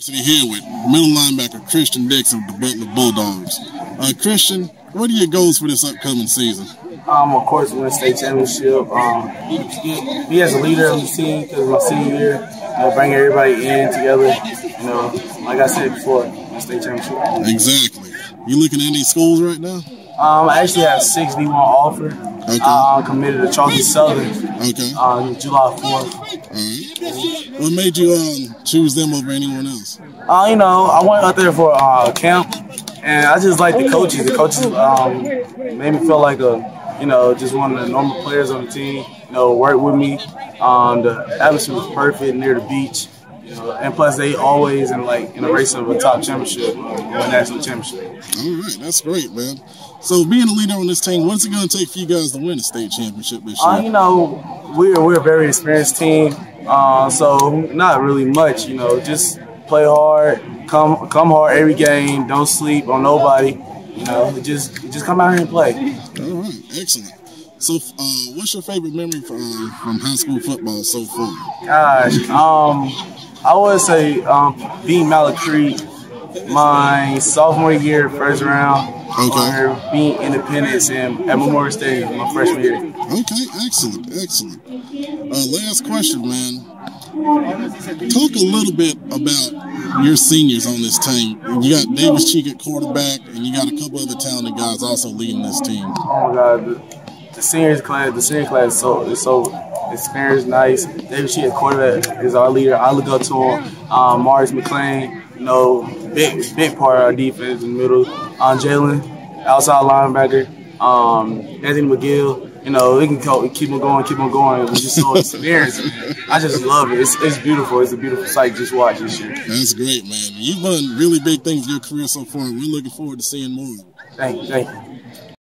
Sitting here with middle linebacker Christian Dixon of the Butler Bulldogs. Uh, Christian, what are your goals for this upcoming season? Um, of course, win state championship. Um, be, as a leader of the team because my senior year, you know, bring everybody in together. You know, like I said before, win state championship. Exactly. You looking at any schools right now? Um, I actually have six D1 offer. Okay. Uh, I'm committed to Charleston Southern Okay. on July 4th. All right. What made you um, choose them over anyone else? Uh, you know, I went out there for uh, camp, and I just like the coaches. The coaches um, made me feel like a, you know, just one of the normal players on the team. You know, work with me. Um, the atmosphere was perfect near the beach. Know, and plus they always in like in a race of a top championship, uh, a national championship. All right, that's great, man. So, being a leader on this team, what's it going to take for you guys to win a state championship this year? Uh, you know, we're we're a very experienced team, uh, so not really much. You know, just play hard, come come hard every game. Don't sleep on nobody. You know, just just come out here and play. All right, excellent. So, uh, what's your favorite memory from, from high school football so far? Gosh, um, I would say um, beating Mallard Creek my sophomore year, first round. Okay. Or beating Independence and at Memorial Stadium my freshman year. Okay, excellent, excellent. Uh, last question, man. Talk a little bit about your seniors on this team. You got Davis Cheek at quarterback, and you got a couple other talented guys also leading this team. Oh my God, the, the seniors class, the senior class is so is so experienced, nice. David Cheek at quarterback is our leader. I look up to him. Um, Morris McLean, you know, big big part of our defense in the middle. Um, Jalen, outside linebacker. Um, Anthony McGill. You know, we can go, keep on going, keep on going. We're just so experienced. I just love it. It's, it's beautiful. It's a beautiful sight. Just watch this year. That's great, man. You've done really big things in your career so far. We're looking forward to seeing more. Thank you. Thank you.